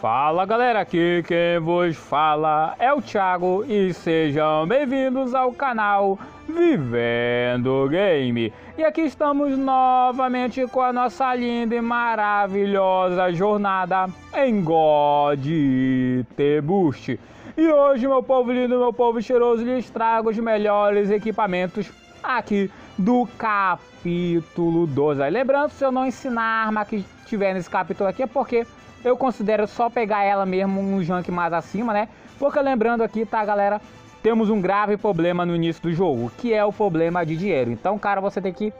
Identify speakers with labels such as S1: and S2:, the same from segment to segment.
S1: Fala galera, aqui quem vos fala é o Thiago e sejam bem-vindos ao canal Vivendo Game. E aqui estamos novamente com a nossa linda e maravilhosa jornada em God T Boost. E hoje, meu povo lindo, meu povo cheiroso, lhes trago os melhores equipamentos aqui do capítulo 12. Lembrando, se eu não ensinar a arma que tiver nesse capítulo aqui é porque eu considero só pegar ela mesmo um junk mais acima, né? Porque lembrando aqui, tá, galera? Temos um grave problema no início do jogo, que é o problema de dinheiro. Então, cara, você tem que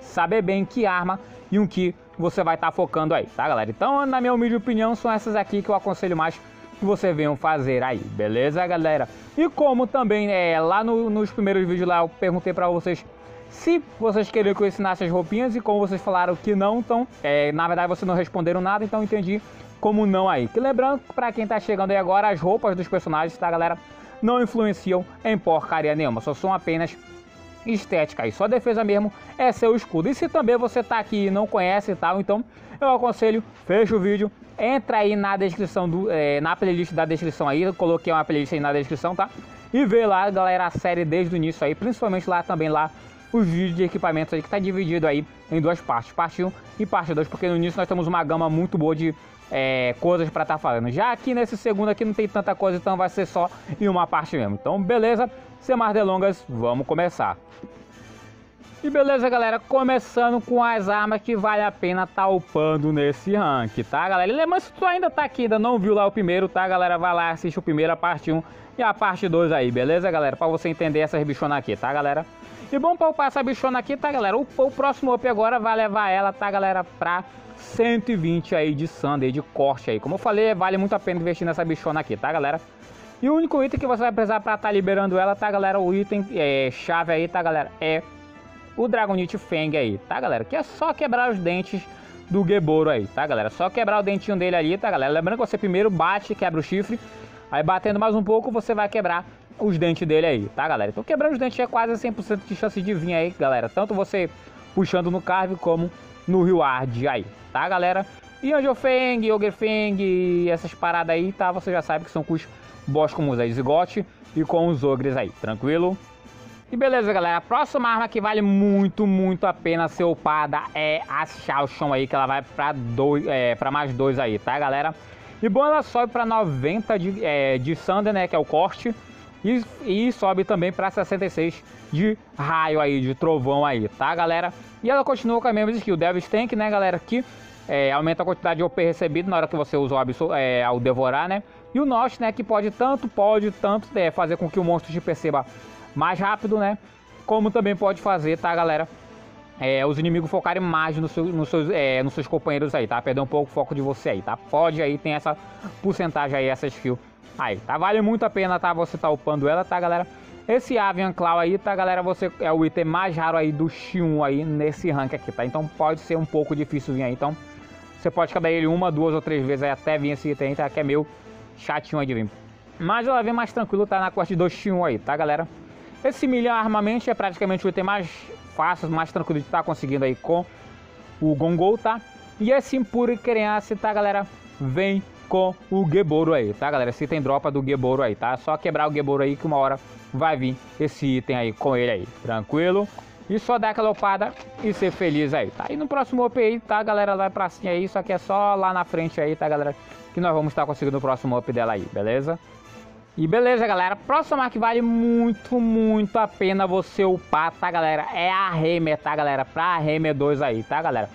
S1: saber bem que arma e um que você vai estar tá focando aí, tá, galera? Então, na minha humilde opinião, são essas aqui que eu aconselho mais que você venham fazer aí, beleza, galera? E como também, é, lá no, nos primeiros vídeos lá, eu perguntei para vocês se vocês queriam que eu ensinasse as roupinhas e como vocês falaram que não, então, é, na verdade vocês não responderam nada, então entendi como não aí. Que lembrando, para quem tá chegando aí agora, as roupas dos personagens, tá galera, não influenciam em porcaria nenhuma, só são apenas estética aí. Só defesa mesmo é seu escudo. E se também você tá aqui e não conhece e tal, então eu aconselho, fecha o vídeo, entra aí na descrição do é, na playlist da descrição aí, eu coloquei uma playlist aí na descrição, tá? E vê lá, galera, a série desde o início aí, principalmente lá também lá os vídeos de equipamentos aí que tá dividido aí em duas partes, parte 1 e parte 2, porque no início nós temos uma gama muito boa de é, coisas para estar tá falando. Já aqui nesse segundo aqui não tem tanta coisa, então vai ser só em uma parte mesmo. Então, beleza? Sem mais delongas, vamos começar. E beleza, galera, começando com as armas que vale a pena tá upando nesse rank, tá, galera? E se tu ainda tá aqui, ainda não viu lá o primeiro, tá, galera? Vai lá, assiste o primeiro, a parte 1 e a parte 2 aí, beleza, galera? Pra você entender essas bichonas aqui, tá, galera? E bom pra upar essa bichona aqui, tá, galera? O, o próximo up agora vai levar ela, tá, galera, pra 120 aí de Sunday, de corte aí. Como eu falei, vale muito a pena investir nessa bichona aqui, tá, galera? E o único item que você vai precisar pra tá liberando ela, tá, galera? O item é, chave aí, tá, galera? É o Dragonite Fang aí, tá, galera? Que é só quebrar os dentes do Geboro aí, tá, galera? Só quebrar o dentinho dele ali, tá, galera? Lembrando que você primeiro bate, quebra o chifre. Aí batendo mais um pouco, você vai quebrar os dentes dele aí, tá, galera? Então quebrando os dentes é quase 100% de chance de vir aí, galera. Tanto você puxando no carve como no reward aí, tá, galera? E Angel Fang, Ogre Fang, essas paradas aí, tá? Você já sabe que são com os boss comuns aí, Zigote e com os ogres aí, tranquilo? E beleza, galera. A próxima arma que vale muito, muito a pena ser upada é a Xiaoshon aí, que ela vai pra, dois, é, pra mais dois aí, tá, galera? E bom, ela sobe pra 90 de, é, de Sander, né, que é o corte. E, e sobe também para 66 de raio aí, de trovão aí, tá, galera? E ela continua com a mesma skill, Devil's Tank, né, galera? Que é, aumenta a quantidade de OP recebido na hora que você usa o é, ao devorar, né? E o Nosh, né, que pode tanto, pode tanto é, fazer com que o monstro te perceba mais rápido, né? Como também pode fazer, tá, galera? É, os inimigos focarem mais no seu, no seus, é, nos seus companheiros aí, tá? Perder um pouco o foco de você aí, tá? Pode aí, tem essa porcentagem aí, essa skill aí, tá? Vale muito a pena, tá? Você tá upando ela, tá, galera? Esse Avian Claw aí, tá, galera? Você é o item mais raro aí do X1 aí nesse rank aqui, tá? Então pode ser um pouco difícil vir aí, então... Você pode quebrar ele uma, duas ou três vezes aí até vir esse item, tá? Que é meio chatinho aí de vir. Mas ela vem mais tranquilo, tá? Na quest 2x1 aí, tá, galera? Esse milhão armamento é praticamente o item mais fácil, mais tranquilo de estar tá conseguindo aí com o Gongol, tá? E esse impuro criança, tá, galera? Vem com o Geboro aí, tá, galera? Esse item dropa do Geboro aí, tá? Só quebrar o Geboro aí que uma hora vai vir esse item aí com ele aí, tranquilo? E só dar aquela opada e ser feliz aí, tá? E no próximo up aí, tá, galera? Vai pra cima aí, só que é só lá na frente aí, tá, galera? Que nós vamos estar conseguindo o próximo up dela aí, beleza? E beleza, galera. Próxima que vale muito, muito a pena você upar, tá, galera? É a Remer, tá, galera? Pra Remer 2 aí, tá, galera?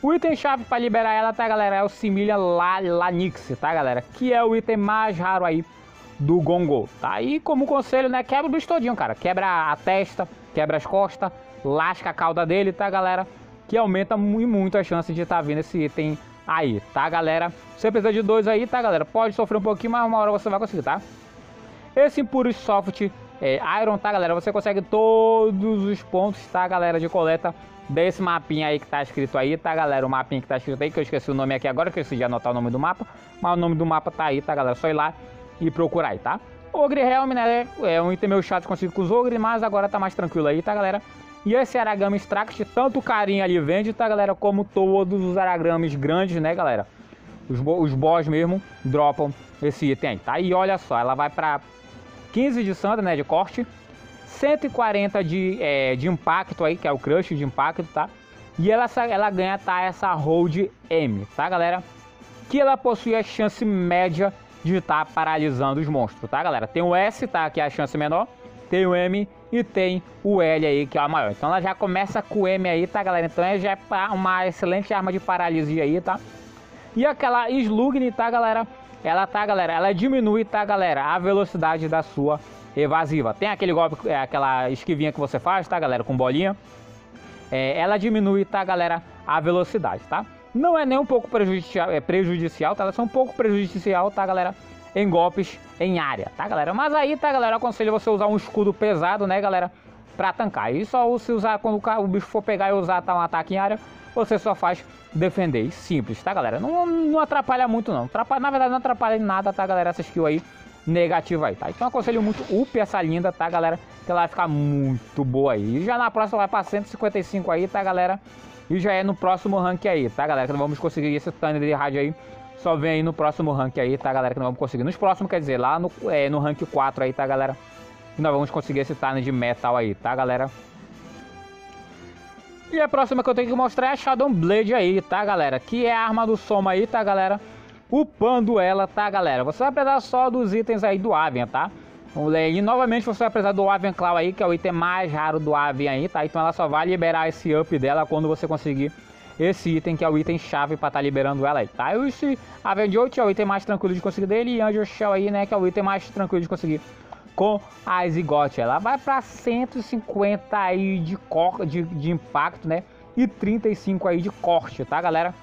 S1: O item chave para liberar ela, tá, galera? É o Similia Lanix, tá, galera? Que é o item mais raro aí do Gongo, tá? E como conselho, né? Quebra o bicho todinho, cara. Quebra a testa, quebra as costas, lasca a cauda dele, tá, galera? Que aumenta muito a chance de estar tá vindo esse item aí, tá, galera? Você precisa de dois aí, tá, galera? Pode sofrer um pouquinho, mas uma hora você vai conseguir, tá? Esse Impuro Soft é, Iron, tá, galera? Você consegue todos os pontos, tá, galera, de coleta desse mapinha aí que tá escrito aí, tá, galera? O mapinha que tá escrito aí, que eu esqueci o nome aqui agora, que eu decidi anotar o nome do mapa. Mas o nome do mapa tá aí, tá, galera? Só ir lá e procurar aí, tá? Ogre Helm, né? É um item meio chato consigo com os ogres, mas agora tá mais tranquilo aí, tá, galera? E esse Aragami Extract, tanto carinho ali vende, tá, galera? Como todos os Aragamis grandes, né, galera? os, os boss mesmo dropam esse item aí, tá? E olha só, ela vai para 15 de Sandra, né, de corte, 140 de, é, de impacto aí, que é o crush de impacto, tá? E ela, ela ganha, tá, essa hold M, tá, galera? Que ela possui a chance média de estar tá paralisando os monstros, tá, galera? Tem o S, tá, que é a chance menor, tem o M e tem o L aí, que é a maior. Então ela já começa com o M aí, tá, galera? Então é já é uma excelente arma de paralisia aí, tá? E aquela Slugni, tá, galera? Ela tá, galera, ela diminui, tá, galera, a velocidade da sua evasiva. Tem aquele golpe, é, aquela esquivinha que você faz, tá, galera, com bolinha. É, ela diminui, tá, galera, a velocidade, tá? Não é nem um pouco prejudicial, é prejudicial, tá? Ela é um pouco prejudicial, tá, galera? Em golpes em área, tá, galera? Mas aí, tá, galera, eu aconselho você usar um escudo pesado, né, galera? Pra tancar. E só se usar quando o bicho for pegar e usar tá, um ataque em área, você só faz defender. Simples, tá, galera? Não, não atrapalha muito, não. Atrapalha, na verdade, não atrapalha em nada, tá, galera? Essa skill aí negativa aí, tá? Então aconselho muito up essa linda, tá, galera? Que ela vai ficar muito boa aí. E já na próxima vai pra 155 aí, tá, galera? E já é no próximo rank aí, tá, galera? Que não vamos conseguir esse Thunder de rádio aí. Só vem aí no próximo rank aí, tá, galera? Que não vamos conseguir. Nos próximos, quer dizer, lá no, é, no rank 4 aí, tá, galera? Que nós vamos conseguir esse Thunder de metal aí, tá, galera? E a próxima que eu tenho que mostrar é a Shadow Blade aí, tá, galera? Que é a arma do Soma aí, tá, galera? Upando ela, tá, galera? Você vai precisar só dos itens aí do Avian, tá? E novamente você vai precisar do Avian Claw aí, que é o item mais raro do Avian aí, tá? Então ela só vai liberar esse up dela quando você conseguir esse item, que é o item chave para estar tá liberando ela aí, tá? E esse Avian Jolt é o item mais tranquilo de conseguir dele, e Angel Shell aí, né, que é o item mais tranquilo de conseguir com a Zigot. Ela vai para 150 aí de, cor, de, de impacto, né? E 35 aí de corte, tá, galera?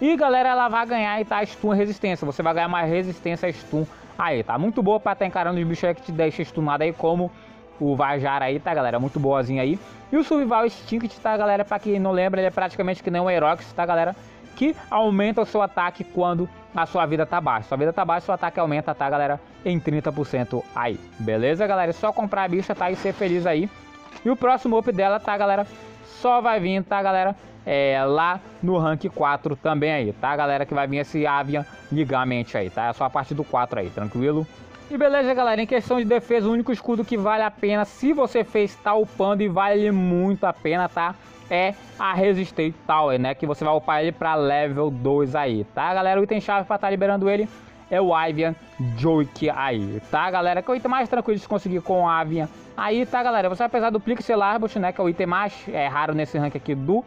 S1: E galera, ela vai ganhar e tá stun resistência. Você vai ganhar mais resistência a stun aí, tá? Muito boa para estar tá encarando os bichos aí que te deixa stunado aí, como o Vajar aí, tá, galera? Muito boazinha aí. E o Survival Instinct, tá, galera? Pra quem não lembra, ele é praticamente que nem um Herox, tá, galera? Que aumenta o seu ataque quando a sua vida tá baixa. Sua vida tá baixa, seu ataque aumenta, tá, galera? Em 30% aí. Beleza, galera? É só comprar a bicha, tá? E ser feliz aí. E o próximo up dela, tá, galera? Só vai vir, tá, galera? É, lá no rank 4 também aí, tá, galera? Que vai vir esse Avian Ligamente aí, tá? É só a partir do 4 aí, tranquilo? E beleza, galera, em questão de defesa, o único escudo que vale a pena, se você fez tá upando e vale muito a pena, tá? É a Resistance Tower, né? Que você vai upar ele para level 2 aí, tá, galera? O item chave para estar tá liberando ele é o Avian Joke aí, tá, galera? Que é o item mais tranquilo de se conseguir com o Avian aí, tá, galera? Você vai precisar do Plixel Arbus, né? Que é o item mais é, raro nesse rank aqui do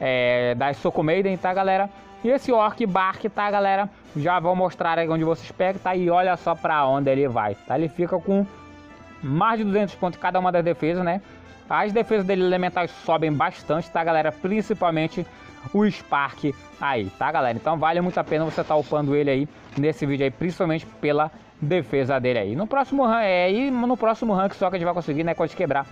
S1: é, da Socomaiden, tá, galera? E esse Orc Bark, tá, galera? Já vou mostrar aí onde vocês pegam, tá? E olha só pra onde ele vai, tá? Ele fica com mais de 200 pontos cada uma das defesas, né? As defesas dele elementais sobem bastante, tá, galera? Principalmente o Spark aí, tá, galera? Então vale muito a pena você estar tá upando ele aí nesse vídeo aí, principalmente pela defesa dele aí. No próximo rank, é, e no próximo rank só que a gente vai conseguir, né, quando quebrar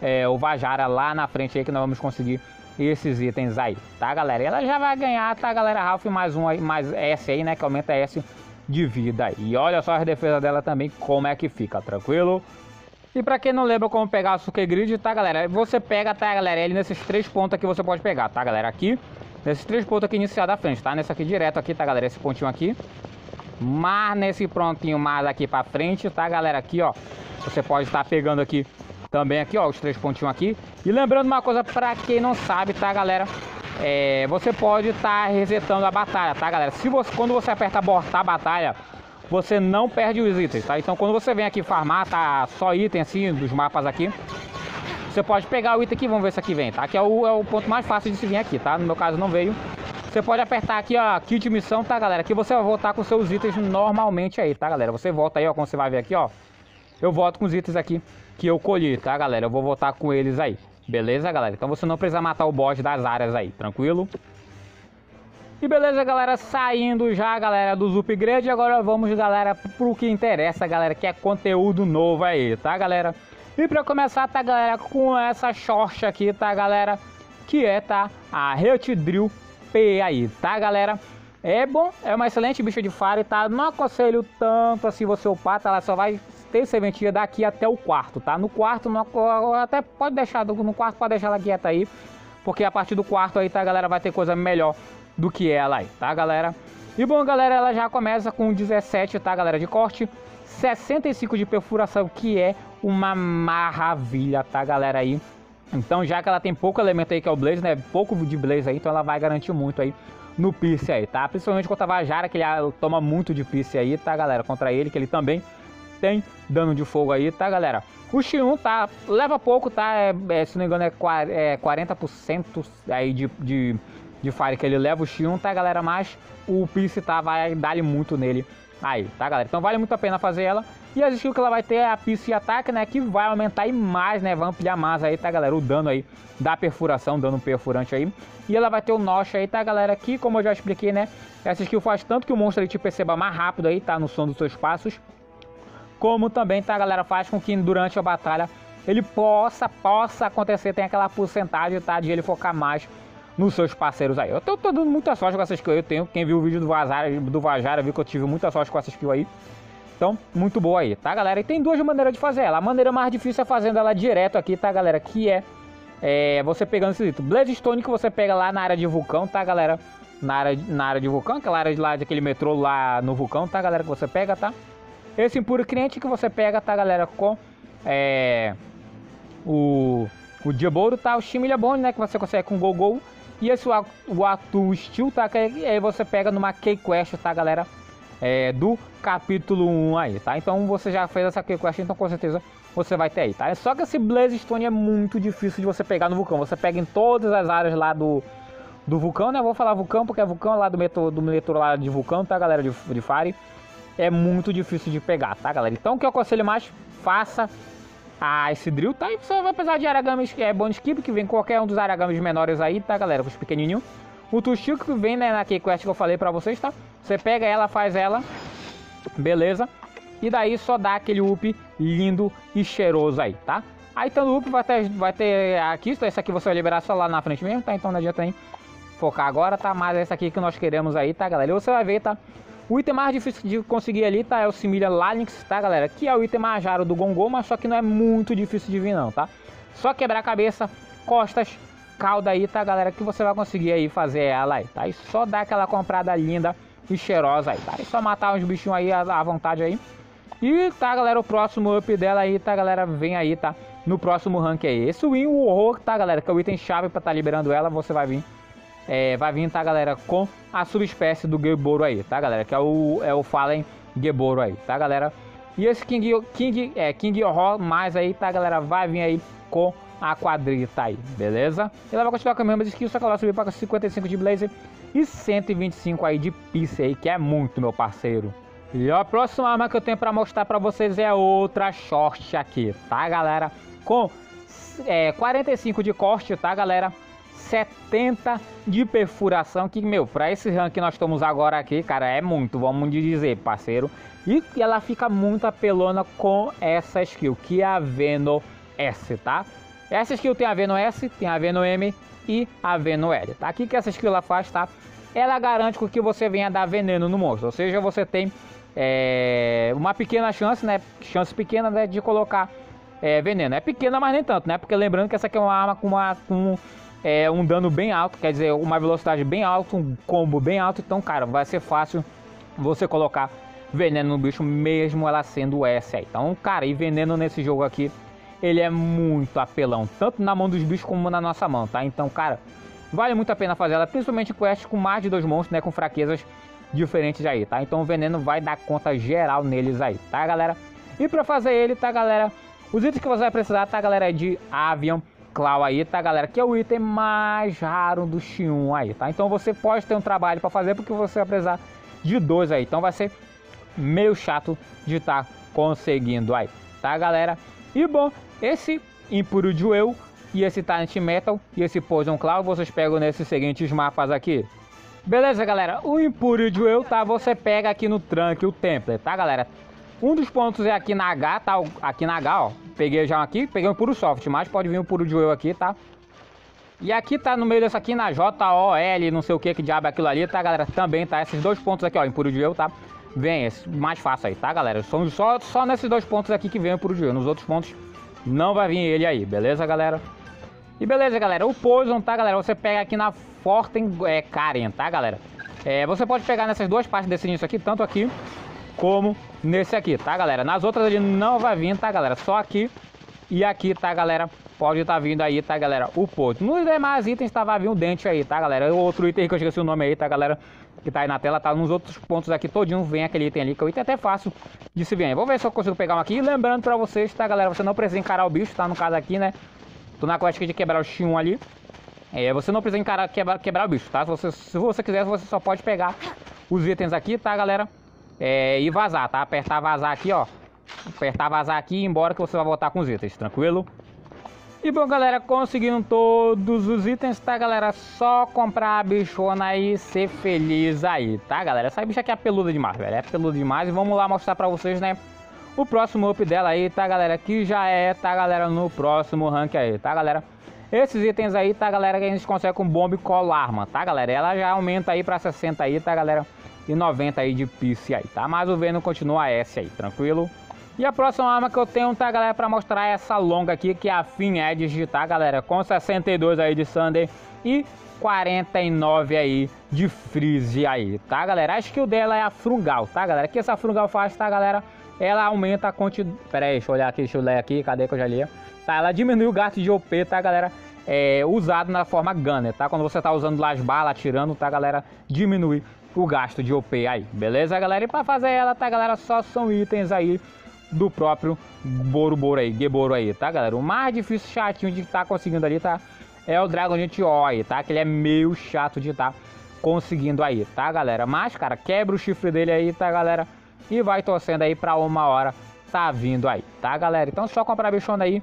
S1: é, o Vajara lá na frente aí que nós vamos conseguir esses itens aí, tá galera? ela já vai ganhar, tá galera, Ralph mais um aí, mais S aí, né, que aumenta S de vida aí. E olha só a defesa dela também, como é que fica, tranquilo? E pra quem não lembra como pegar Suke Grid, tá galera? Você pega, tá galera, ele nesses três pontos aqui você pode pegar, tá galera? Aqui, nesses três pontos aqui inicial da frente, tá? Nesse aqui direto aqui, tá galera? Esse pontinho aqui. Mas nesse prontinho mais aqui pra frente, tá galera? Aqui, ó. Você pode estar pegando aqui também aqui, ó, os três pontinhos aqui. E lembrando uma coisa para quem não sabe, tá, galera? É, você pode estar tá resetando a batalha, tá, galera? Se você, quando você aperta abortar a batalha, você não perde os itens, tá? Então quando você vem aqui farmar, tá só item assim dos mapas aqui. Você pode pegar o item aqui, vamos ver se aqui vem, tá? Aqui é o, é o ponto mais fácil de se vir aqui, tá? No meu caso não veio. Você pode apertar aqui, ó, kit missão, tá, galera? Aqui você vai voltar com seus itens normalmente aí, tá, galera? Você volta aí, ó, como você vai ver aqui, ó. Eu volto com os itens aqui que eu colhi, tá, galera? Eu vou voltar com eles aí. Beleza, galera? Então você não precisa matar o boss das áreas aí, tranquilo? E beleza, galera, saindo já, galera, dos upgrades, agora vamos, galera, pro que interessa, galera, que é conteúdo novo aí, tá, galera? E pra começar, tá, galera, com essa short aqui, tá, galera, que é, tá, a Hut Drill P aí, tá, galera? É bom, é uma excelente bicha de faro, tá? Não aconselho tanto assim você upar, tá? Ela só vai ter serventia daqui até o quarto, tá? No quarto, no, até pode deixar, no quarto pode deixar ela quieta aí, porque a partir do quarto aí, tá, galera, vai ter coisa melhor do que ela aí, tá, galera? E bom, galera, ela já começa com 17, tá, galera, de corte. 65 de perfuração, que é uma maravilha, tá, galera, aí. Então, já que ela tem pouco elemento aí, que é o Blaze, né, pouco de Blaze aí, então ela vai garantir muito aí no Pierce aí, tá? Principalmente contra a Vajara, que ele toma muito de Pierce aí, tá, galera? Contra ele, que ele também tem dano de fogo aí, tá, galera? O X1 tá, leva pouco, tá? É, é, se não me engano é, é 40% aí de, de, de fire que ele leva o X1, tá, galera? Mas o Pierce tá, vai dar-lhe muito nele aí, tá, galera? Então vale muito a pena fazer ela. E as skills que ela vai ter é a Pierce e Ataque, né? Que vai aumentar e mais, né? Vai ampliar mais aí, tá, galera? O dano aí da perfuração, dano perfurante aí. E ela vai ter o Nosh aí, tá, galera? Que, como eu já expliquei, né? Essa skill faz tanto que o monstro ele te perceba mais rápido aí, tá? No som dos seus passos como também, tá, galera, faz com que durante a batalha ele possa, possa acontecer, tem aquela porcentagem, tá, de ele focar mais nos seus parceiros aí. Eu tô, tô dando muita sorte com essa skill aí, eu tenho, quem viu o vídeo do Vajara, do Vajara viu que eu tive muita sorte com essa skill aí. Então, muito boa aí, tá, galera? E tem duas maneiras de fazer ela. A maneira mais difícil é fazendo ela direto aqui, tá, galera? Que é, é você pegando esse item. Blaze Stone que você pega lá na área de vulcão, tá, galera? Na área, na área de vulcão, aquela área de lá, daquele metrô lá no vulcão, tá, galera? Que você pega, tá? Esse impuro cliente que você pega, tá, galera, com é, o, o Diaboro, tá? O Shimilha Bond, né, que você consegue com o Gogol. E esse o, Steel, tá? Que aí você pega numa Key Quest, tá, galera? É, do capítulo 1 aí, tá? Então você já fez essa Key Quest, então com certeza você vai ter aí, tá? Só que esse Blaze Stone é muito difícil de você pegar no vulcão. Você pega em todas as áreas lá do, do vulcão, né? Vou falar vulcão porque é vulcão lá do metrô, do metrô lá de vulcão, tá, galera? De, de Fire é muito difícil de pegar, tá, galera? Então, o que eu aconselho mais, faça a esse drill, tá? E você vai precisar de aragamis, que é bônus skip, que vem qualquer um dos aragamis menores aí, tá, galera? Os pequenininhos. O Tushiko que vem, né, na Keyquest que eu falei pra vocês, tá? Você pega ela, faz ela, beleza? E daí só dá aquele up lindo e cheiroso aí, tá? Aí então o up vai ter, vai ter aqui, esse aqui você vai liberar só lá na frente mesmo, tá? Então não adianta nem focar agora, tá? Mas esse aqui que nós queremos aí, tá, galera? E você vai ver, tá? O item mais difícil de conseguir ali, tá? É o Similha Larynx, tá, galera? Que é o item mais raro do Gongô, mas só que não é muito difícil de vir, não, tá? Só quebrar a cabeça, costas, cauda aí, tá, galera? Que você vai conseguir aí fazer ela aí, tá? E só dar aquela comprada linda e cheirosa aí, tá? E só matar uns bichinhos aí à vontade aí. E tá, galera, o próximo up dela aí, tá, galera? Vem aí, tá? No próximo rank aí. Esse win, o horror, tá, galera? Que é o item chave pra tá liberando ela, você vai vir é, vai vir, tá, galera, com a subespécie do Geboro aí, tá, galera? Que é o, é o Fallen Geboro aí, tá, galera? E esse King, King, é, King Horror mais aí, tá, galera? Vai vir aí com a quadrita aí, beleza? Ela vai continuar com a mesma skill, só que ela vai subir para 55 de Blazer e 125 aí de Piece aí, que é muito, meu parceiro. E a próxima arma que eu tenho para mostrar para vocês é outra short aqui, tá, galera? Com é, 45 de corte, tá, galera? 70 de perfuração, que, meu, para esse rank que nós estamos agora aqui, cara, é muito, vamos dizer, parceiro. E ela fica muito apelona com essa skill, que é a Veno S, tá? Essa skill tem a Veno S, tem a Veno M e a Veno L, tá? O que, que essa skill ela faz, tá? Ela garante que você venha dar veneno no monstro, ou seja, você tem é, uma pequena chance, né? Chance pequena né, de colocar é, veneno. É pequena, mas nem tanto, né? Porque lembrando que essa aqui é uma arma com, uma, com é, um dano bem alto, quer dizer, uma velocidade bem alta, um combo bem alto. Então, cara, vai ser fácil você colocar veneno no bicho, mesmo ela sendo S aí. Então, cara, e veneno nesse jogo aqui, ele é muito apelão, tanto na mão dos bichos como na nossa mão, tá? Então, cara, vale muito a pena fazer ela, principalmente com quests com mais de dois monstros, né? Com fraquezas diferentes aí, tá? Então o veneno vai dar conta geral neles aí, tá, galera? E pra fazer ele, tá, galera? Os itens que você vai precisar, tá, galera? É de avião, Clau aí, tá galera? Que é o item mais raro do X1 aí, tá? Então você pode ter um trabalho para fazer porque você vai precisar de dois aí. Então vai ser meio chato de estar tá conseguindo aí, tá galera? E bom, esse Impuro Jewel e esse Talent Metal e esse Poison Cloud vocês pegam nesses seguintes mapas aqui. Beleza, galera? O Impuro Jewel, tá? Você pega aqui no Trunk o Templar, tá, galera? Um dos pontos é aqui na H, tá? Aqui na H, ó. Peguei já aqui, peguei um puro soft, mas pode vir um puro eu aqui, tá? E aqui tá no meio dessa aqui na J, O, L, não sei o que, que diabo é aquilo ali, tá, galera? Também tá esses dois pontos aqui, ó, em puro de eu, tá? Vem esse, mais fácil aí, tá, galera? São só, só nesses dois pontos aqui que vem o puro de. Nos outros pontos não vai vir ele aí, beleza, galera? E beleza, galera, o Poison, tá, galera? Você pega aqui na Forten é, Karen, tá, galera? É, você pode pegar nessas duas partes desse nicho aqui, tanto aqui como nesse aqui, tá galera? Nas outras ele não vai vir, tá galera? Só aqui e aqui, tá galera? Pode estar tá vindo aí, tá galera? O porto. Nos demais itens tava vindo um dente aí, tá galera? Outro item que eu esqueci o nome aí, tá galera? Que tá aí na tela, tá nos outros pontos aqui todinho vem aquele item ali, que é o item até fácil de se ver. Vou ver se eu consigo pegar um aqui. Lembrando pra vocês, tá galera? Você não precisa encarar o bicho, tá? No caso aqui, né? Tô na quest de quebrar o X1 ali. É, você não precisa encarar, quebrar, quebrar o bicho, tá? Se você, se você quiser, você só pode pegar os itens aqui, tá, galera? É, e vazar, tá? Apertar vazar aqui, ó. Apertar vazar aqui e embora que você vai voltar com os itens, tranquilo? E bom, galera, conseguindo todos os itens, tá, galera? Só comprar a bichona e ser feliz aí, tá, galera? Essa bicha aqui é peluda demais, velho. É peluda demais. E vamos lá mostrar pra vocês, né? O próximo up dela aí, tá, galera? Que já é, tá, galera? No próximo rank aí, tá, galera? Esses itens aí, tá, galera, que a gente consegue com bomba e colarma, tá, galera? Ela já aumenta aí pra 60 aí, tá, galera? E 90 aí de piece aí, tá? Mas o Venom continua S aí, tranquilo? E a próxima arma que eu tenho, tá, galera, pra mostrar é essa longa aqui, que é a Fin Edge, tá, galera? Com 62 aí de Thunder e 49 aí de Freeze aí, tá, galera? A skill dela é a Frungal, tá, galera? O que essa Frungal faz, tá, galera? Ela aumenta a quantidade... Pera aí, deixa eu olhar aqui, deixa eu ler aqui, cadê que eu já li? Tá, ela diminui o gasto de OP, tá, galera? É, usado na forma gunner, tá? Quando você tá usando lá as balas, atirando, tá, galera? Diminui o gasto de OP aí, beleza, galera? E pra fazer ela, tá, galera? Só são itens aí do próprio Boro Boro aí, Geboro aí, tá, galera? O mais difícil, chatinho de estar tá conseguindo ali, tá? É o Dragon de Oi, tá? Que ele é meio chato de estar tá conseguindo aí, tá, galera? Mas, cara, quebra o chifre dele aí, tá, galera? E vai torcendo aí pra uma hora tá vindo aí, tá, galera? Então só comprar bichona aí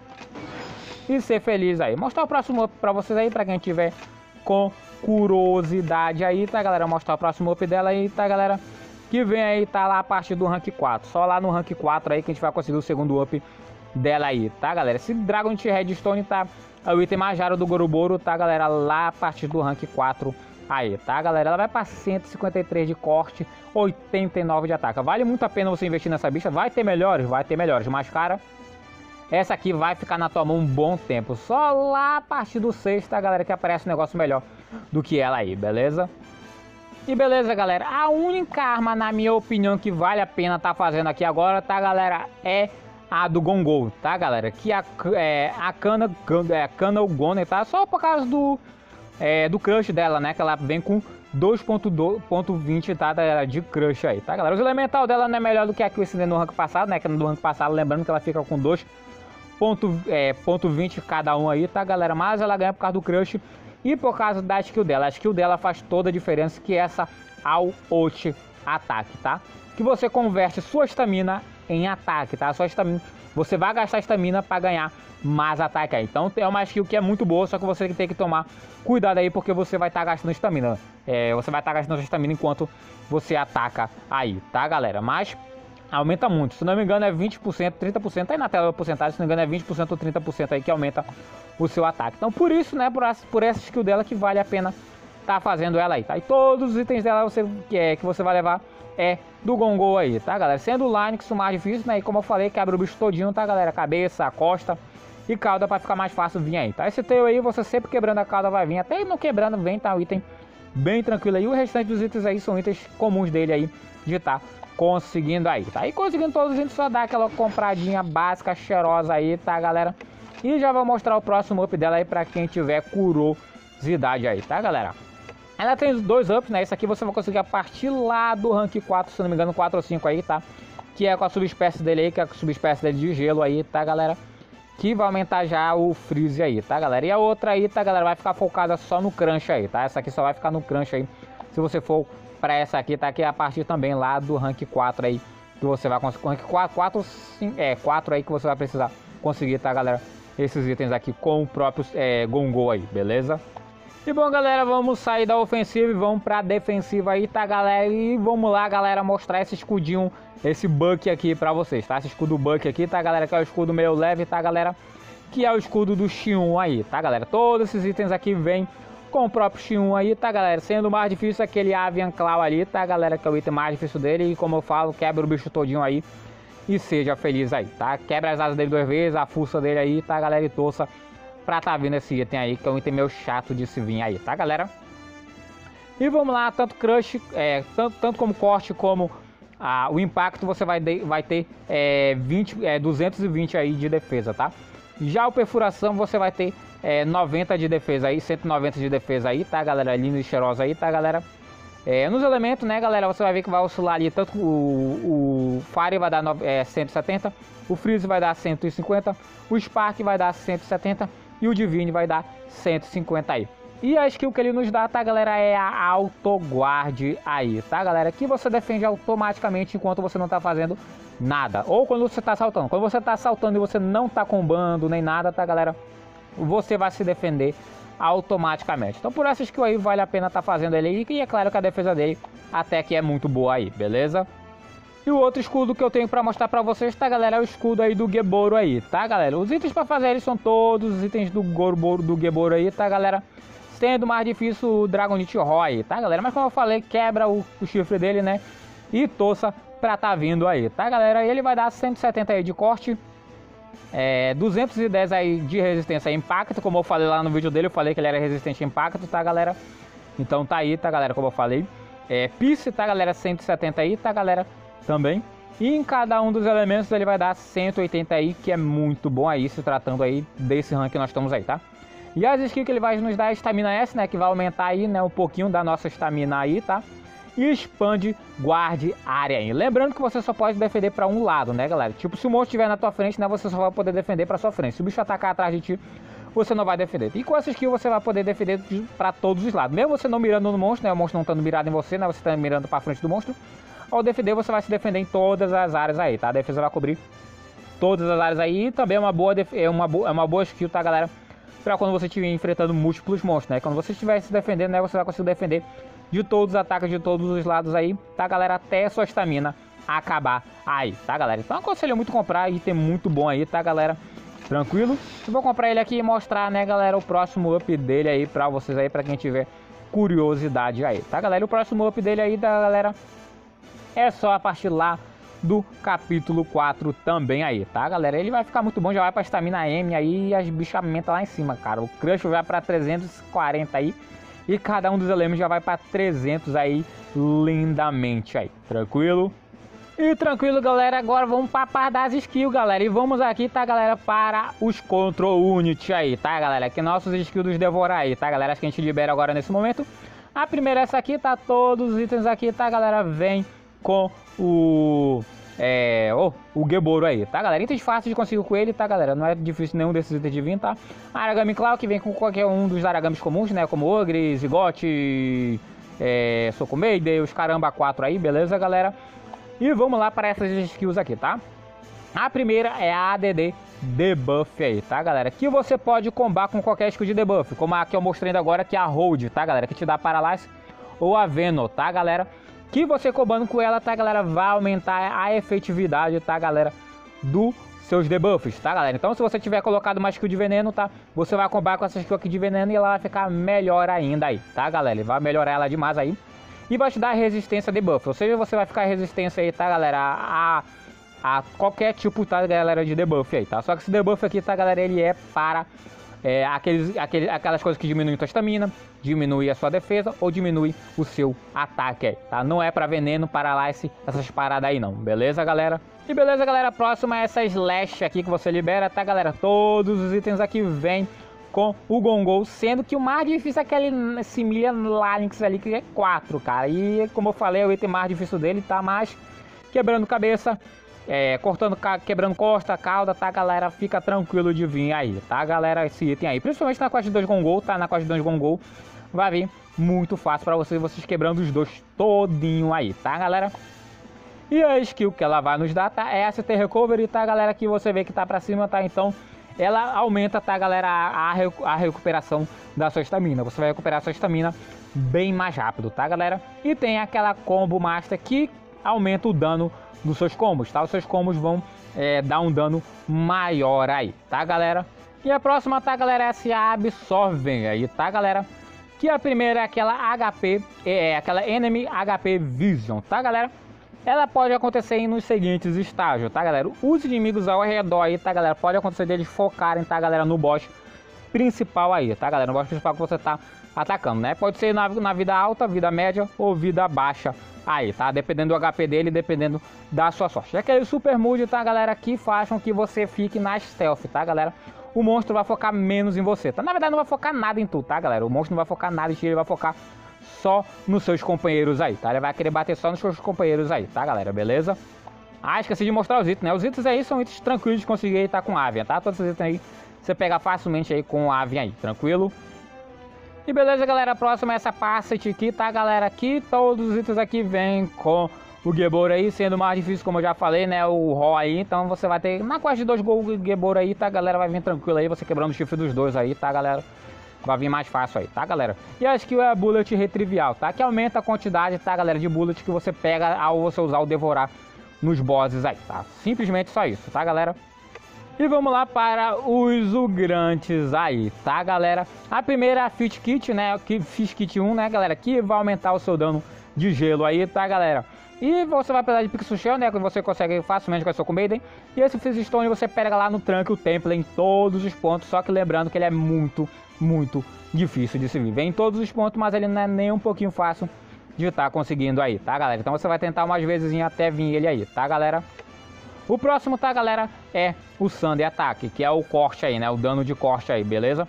S1: e ser feliz aí. Mostrar o próximo up pra vocês aí, pra quem tiver com curiosidade aí, tá, galera? Mostrar o próximo up dela aí, tá, galera? Que vem aí, tá lá a partir do rank 4. Só lá no rank 4 aí que a gente vai conseguir o segundo up dela aí, tá, galera? Esse Dragon Redstone tá é o item mais raro do Goroboro, tá, galera? Lá a partir do rank 4 aí, tá, galera? Ela vai para 153 de corte, 89 de ataque. Vale muito a pena você investir nessa bicha. Vai ter melhores? Vai ter melhores, mas, cara... Essa aqui vai ficar na tua mão um bom tempo. Só lá a partir do 6, tá, galera? Que aparece um negócio melhor do que ela aí, beleza? E beleza, galera. A única arma, na minha opinião, que vale a pena tá fazendo aqui agora, tá, galera? É a do Gongol, tá, galera? Que a, é, a cana, é, cana Goner, tá? Só por causa do, é, do crush dela, né? Que ela vem com 2.20 tá, de crush aí, tá, galera? Os elemental dela não é melhor do que a que eu ensinei no rank passado, né? Que no rank passado, lembrando que ela fica com 2 ponto, é, ponto 20 cada um aí, tá galera? Mas ela ganha por causa do crush e por causa da skill dela. A skill dela faz toda a diferença, que é essa ao out ataque, tá? Que você converte sua estamina em ataque, tá? Sua estamina, você vai gastar estamina para ganhar mais ataque aí. Então é uma skill que é muito boa, só que você tem que tomar cuidado aí, porque você vai estar tá gastando estamina. É, você vai estar tá gastando estamina enquanto você ataca aí, tá galera? Mas aumenta muito. Se não me engano é 20%, 30%, tá aí na tela a porcentagem, se não me engano é 20% ou 30% aí que aumenta o seu ataque. Então por isso, né, por essa, por essa skill dela que vale a pena tá fazendo ela aí, tá? E todos os itens dela você, que, é, que você vai levar é do Gongol aí, tá galera? Sendo o Linux o mais difícil, né? E como eu falei, quebra o bicho todinho, tá galera? Cabeça, costa e cauda para ficar mais fácil vir aí, tá? Esse teu aí, você sempre quebrando a cauda vai vir, até não quebrando vem, tá? O item bem tranquilo aí. O restante dos itens aí são itens comuns dele aí de tá conseguindo aí, tá? E conseguindo todos os itens, só dá aquela compradinha básica, cheirosa aí, tá, galera? E já vou mostrar o próximo up dela aí pra quem tiver curiosidade aí, tá, galera? Ela tem dois ups, né? Esse aqui você vai conseguir a partir lá do rank 4, se não me engano, 4 ou 5 aí, tá? Que é com a subespécie dele aí, que é a subespécie dele de gelo aí, tá, galera? Que vai aumentar já o freeze aí, tá, galera? E a outra aí, tá, galera? Vai ficar focada só no crunch aí, tá? Essa aqui só vai ficar no crunch aí. Se você for para essa aqui, tá? É a partir também lá do rank 4 aí. Que você vai conseguir. Rank 4, 4, 5, é, 4 aí que você vai precisar conseguir, tá, galera? Esses itens aqui com o próprio é, Gongo aí, beleza? E bom, galera, vamos sair da ofensiva e vamos pra defensiva aí, tá, galera? E vamos lá, galera, mostrar esse escudinho, esse Buck aqui pra vocês, tá? Esse escudo Buck aqui, tá, galera? Que é o escudo meio leve, tá, galera? Que é o escudo do X1 aí, tá, galera? Todos esses itens aqui vêm com o próprio X1 aí, tá galera? Sendo mais difícil aquele Avian Claw ali, tá galera? Que é o item mais difícil dele e como eu falo, quebra o bicho todinho aí e seja feliz aí, tá? Quebra as asas dele duas vezes, a força dele aí, tá galera? E torça pra tá vindo esse item aí, que é um item meio chato de se vir aí, tá galera? E vamos lá, tanto crush, é, tanto, tanto como corte como ah, o impacto você vai, de, vai ter é, 20, é, 220 aí de defesa, tá? Já o perfuração você vai ter é, 90 de defesa aí, 190 de defesa aí, tá galera? Linda e cheirosa aí, tá galera? É, nos elementos, né galera, você vai ver que vai oscilar ali, tanto o, o Fire vai dar é, 170, o Freeze vai dar 150, o Spark vai dar 170 e o Divine vai dar 150 aí. E a skill que ele nos dá, tá galera, é a autoguarde aí, tá galera? Que você defende automaticamente enquanto você não tá fazendo nada. Ou quando você tá saltando. Quando você tá saltando e você não tá combando nem nada, tá galera? Você vai se defender automaticamente. Então por essa skill aí vale a pena tá fazendo ele. E é claro que a defesa dele até que é muito boa aí, beleza? E o outro escudo que eu tenho para mostrar para vocês, tá galera, é o escudo aí do Geboro aí, tá galera? Os itens para fazer eles são todos os itens do Gorboro do Geboro aí, tá galera? sendo mais difícil o Dragonite Roy, tá galera? Mas como eu falei, quebra o, o chifre dele, né? E torça pra tá vindo aí, tá galera? Ele vai dar 170 aí de corte, é, 210 aí de resistência a impacto, como eu falei lá no vídeo dele, eu falei que ele era resistente a impacto, tá galera? Então tá aí, tá galera, como eu falei. É, Piece, tá galera, 170 aí, tá galera? Também. E em cada um dos elementos ele vai dar 180 aí, que é muito bom aí, se tratando aí desse rank que nós estamos aí, tá? E as skills que ele vai nos dar é a estamina S, né? Que vai aumentar aí, né? Um pouquinho da nossa estamina aí, tá? E expande guarde área aí. Lembrando que você só pode defender para um lado, né, galera? Tipo, se o monstro estiver na tua frente, né? Você só vai poder defender para sua frente. Se o bicho atacar atrás de ti, você não vai defender. E com essa skill você vai poder defender para todos os lados. Mesmo você não mirando no monstro, né? O monstro não estando mirado em você, né? Você está mirando para frente do monstro. Ao defender, você vai se defender em todas as áreas aí, tá? A defesa vai cobrir todas as áreas aí. E também é uma boa, é uma, é uma boa skill, tá, galera? para quando você estiver enfrentando múltiplos monstros, né? Quando você estiver se defendendo, né, você vai conseguir defender de todos os ataques de todos os lados aí, tá, galera? Até sua estamina acabar aí, tá, galera? Então aconselho muito comprar item muito bom aí, tá, galera? Tranquilo? Eu vou comprar ele aqui e mostrar, né, galera, o próximo up dele aí pra vocês aí, pra quem tiver curiosidade aí, tá, galera? O próximo up dele aí, da galera, é só a partir lá do capítulo 4 também aí, tá, galera? Ele vai ficar muito bom, já vai pra estamina M aí e as bichamentas lá em cima, cara. O Crush vai pra 340 aí e cada um dos elementos já vai pra 300 aí, lindamente aí, tranquilo? E tranquilo, galera, agora vamos para par das skills, galera. E vamos aqui, tá, galera, para os Control Unit aí, tá, galera? Que nossos skills devorar aí, tá, galera? Acho que a gente libera agora nesse momento. A primeira é essa aqui, tá? Todos os itens aqui, tá, galera? Vem com o é, oh, o Geboro aí, tá galera? Itens fáceis de conseguir com ele, tá galera? Não é difícil nenhum desses itens de vir, tá? Aragami Claw que vem com qualquer um dos Aragamis comuns, né? Como Ogre, Zigote, é, Sokumeide, os caramba 4 aí, beleza galera? E vamos lá para essas skills aqui, tá? A primeira é a ADD Debuff aí, tá galera? Que você pode combar com qualquer skill de debuff, como a que eu mostrei agora, que é a Hold, tá galera? Que te dá Paralyze ou a Veno, tá galera? Que você combando com ela, tá, galera, vai aumentar a efetividade, tá, galera, do seus debuffs, tá, galera? Então, se você tiver colocado uma skill de veneno, tá, você vai combar com essa skill aqui de veneno e ela vai ficar melhor ainda aí, tá, galera? Ele vai melhorar ela demais aí e vai te dar resistência de buff, ou seja, você vai ficar resistência aí, tá, galera, a, a qualquer tipo, tá, galera, de debuff aí, tá? Só que esse debuff aqui, tá, galera, ele é para é, aqueles, aqueles, aquelas coisas que diminuem a sua estamina, diminui a sua defesa ou diminui o seu ataque, tá? Não é para veneno, paralyse, essas paradas aí não, beleza, galera? E beleza, galera, próxima é essa slash aqui que você libera, tá, galera? Todos os itens aqui vêm com o Gongol, sendo que o mais difícil é aquele Similia Larynx ali, que é 4, cara. E como eu falei, é o item mais difícil dele, tá? Mas quebrando cabeça, é, cortando, quebrando costa, cauda, tá, galera? Fica tranquilo de vir aí, tá, galera? Esse item aí, principalmente na quest 2 Gongol, tá? Na quest 2 Gongol, vai vir muito fácil para vocês, vocês quebrando os dois todinho aí, tá, galera? E a skill que ela vai nos dar, tá? É a CT Recovery, tá, galera? Que você vê que tá pra cima, tá? Então, ela aumenta, tá, galera? A, a, recuperação da sua estamina. Você vai recuperar sua estamina bem mais rápido, tá, galera? E tem aquela Combo Master que aumenta o dano dos seus combos, tá? Os seus combos vão é, dar um dano maior aí, tá, galera? E a próxima, tá, galera? É essa Absorvem aí, tá, galera? Que a primeira é aquela HP, é, é aquela Enemy HP Vision, tá, galera? Ela pode acontecer nos seguintes estágios, tá, galera? Os inimigos ao redor aí, tá, galera? Pode acontecer deles focarem, tá, galera? No boss principal aí, tá, galera? No boss principal que você tá atacando, né? Pode ser na, na vida alta, vida média ou vida baixa aí, tá? Dependendo do HP dele, dependendo da sua sorte. É aquele super mood, tá, galera, que faz com que você fique na stealth, tá, galera? O monstro vai focar menos em você, tá? Na verdade, não vai focar nada em tu, tá, galera? O monstro não vai focar nada em ti, ele vai focar só nos seus companheiros aí, tá? Ele vai querer bater só nos seus companheiros aí, tá, galera? Beleza? Ah, esqueci de mostrar os itens, né? Os itens aí são itens tranquilos de conseguir estar tá com Avian, tá? Todos esses itens aí você pega facilmente aí com Avian aí, tranquilo? E beleza, galera, próxima é essa Passet aqui, tá, galera? Aqui todos os itens aqui vêm com o Gebor aí, sendo mais difícil, como eu já falei, né? O Ro aí, então você vai ter na quase de dois gols o Gebor aí, tá, galera? Vai vir tranquilo aí, você quebrando o chifre dos dois aí, tá, galera? Vai vir mais fácil aí, tá, galera? E a skill é a Bullet Retrivial, tá? Que aumenta a quantidade, tá, galera, de Bullet que você pega ao você usar o Devorar nos bosses aí, tá? Simplesmente só isso, tá, galera? E vamos lá para os ugrantes aí, tá, galera? A primeira é a Fit Kit, né? Que Fit Kit 1, né, galera? Que vai aumentar o seu dano de gelo aí, tá, galera? E você vai precisar de Pixel Shell, né? Que você consegue facilmente com a sua Maiden. E esse Freeze Stone você pega lá no tranque o Temple em todos os pontos. Só que lembrando que ele é muito, muito difícil de se ver. Vem em todos os pontos, mas ele não é nem um pouquinho fácil de estar tá conseguindo aí, tá, galera? Então você vai tentar umas vezes até vir ele aí, tá, galera? O próximo, tá, galera, é o Sunday Attack, que é o corte aí, né? O dano de corte aí, beleza?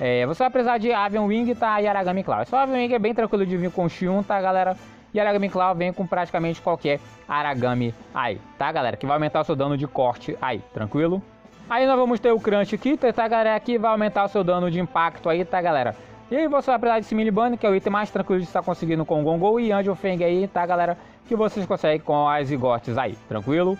S1: É, você vai precisar de Avian Wing tá, e Aragami Claw. Só Avian Wing é bem tranquilo de vir com Shion, tá, galera? E Aragami Claw vem com praticamente qualquer Aragami aí, tá, galera? Que vai aumentar o seu dano de corte aí, tranquilo? Aí nós vamos ter o Crunch Kitter, tá, galera? Que vai aumentar o seu dano de impacto aí, tá, galera? E aí você vai precisar desse mini bunny, que é o item mais tranquilo de estar conseguindo com o Gongo e Angel Fang aí, tá, galera? Que vocês conseguem com as zigotes aí, tranquilo?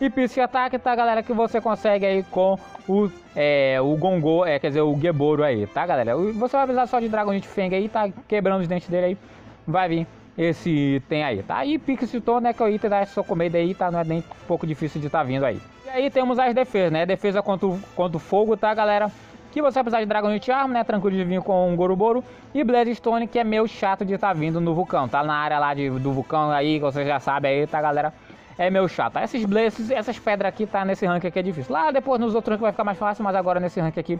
S1: E Pisca Ataque, tá, galera? Que você consegue aí com o, é, o Gongo, é, quer dizer, o Geboro aí, tá, galera? Você vai precisar só de Dragon Fang aí, tá quebrando os dentes dele aí. Vai vir esse item aí, tá? E Pixiton, né, que é o item da Socomeda aí, tá? Não é nem um pouco difícil de tá vindo aí. E aí temos as defesas, né? Defesa contra contra o fogo, tá, galera? Que você vai precisar de Dragonite Arm, né? Tranquilo de vir com um Goroboro. E Blaze Stone, que é meio chato de tá vindo no vulcão, tá? Na área lá de, do vulcão aí, que você já sabe aí, tá, galera? É meio chato. Esses blazes, essas pedras aqui tá nesse rank aqui é difícil. Lá depois nos outros rank vai ficar mais fácil, mas agora nesse rank aqui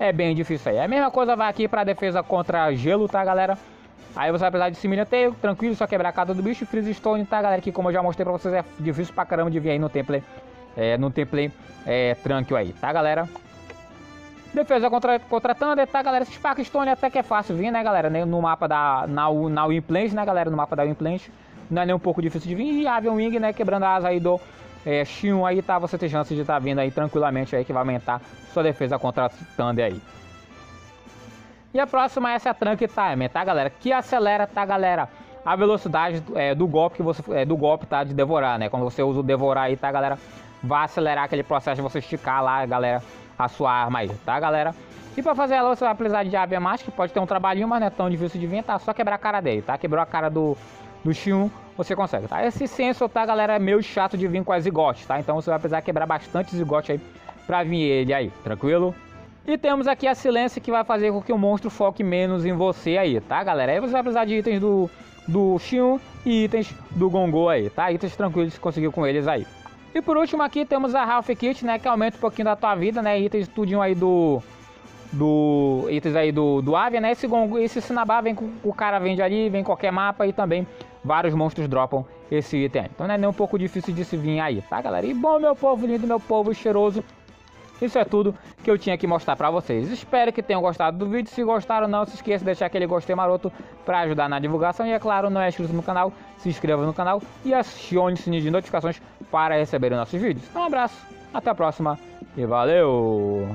S1: é bem difícil aí. A mesma coisa vai aqui pra defesa contra gelo, tá galera? Aí você vai precisar de Similhanteio, tranquilo, só quebrar a cada do bicho. Freeze Stone, tá galera? Que como eu já mostrei pra vocês é difícil pra caramba de vir aí no temple, é, no temple é, tranquil aí, tá galera? Defesa contra, contra Thunder, tá galera? Esse Spark Stone até que é fácil vir, né galera? No mapa da, na, na Winplanche, né galera? No mapa da Winplanche não é nem um pouco difícil de vir. E Avion Wing, né, quebrando a asa aí do é, X1 aí, tá, você tem chance de estar tá vindo aí tranquilamente aí, que vai aumentar sua defesa contra Thunder aí. E a próxima é essa Trunk Timer, tá, galera? Que acelera, tá, galera? A velocidade é, do golpe que você é, do golpe tá de devorar, né? Quando você usa o devorar aí, tá, galera? Vai acelerar aquele processo de você esticar lá, galera, a sua arma aí, tá, galera? E para fazer ela você vai precisar de Ave Mask, que pode ter um trabalhinho, mas não é tão difícil de vir, tá? Só quebrar a cara dele, tá? Quebrou a cara do do X1 você consegue, tá? Esse sensor, tá, galera, é meio chato de vir com as zigotes, tá? Então você vai precisar quebrar bastante zigote aí pra vir ele aí, tranquilo? E temos aqui a silêncio que vai fazer com que o monstro foque menos em você aí, tá, galera? Aí você vai precisar de itens do, do X1 e itens do Gongo aí, tá? Itens tranquilos que conseguiu com eles aí. E por último aqui temos a Ralph Kit, né? Que aumenta um pouquinho da tua vida, né? Itens tudinho aí do... Do... Itens aí do, do Avia, né? Esse esse Sinabá vem com... O cara vende ali, vem qualquer mapa e também vários monstros dropam esse item. Então não é nem um pouco difícil de se vir aí, tá galera? E bom, meu povo lindo, meu povo cheiroso, isso é tudo que eu tinha que mostrar pra vocês. Espero que tenham gostado do vídeo. Se gostaram, não se esqueça de deixar aquele gostei maroto pra ajudar na divulgação. E é claro, não é inscrito no canal, se inscreva no canal e acione o sininho de notificações para receber nossos vídeos. Um abraço, até a próxima e valeu!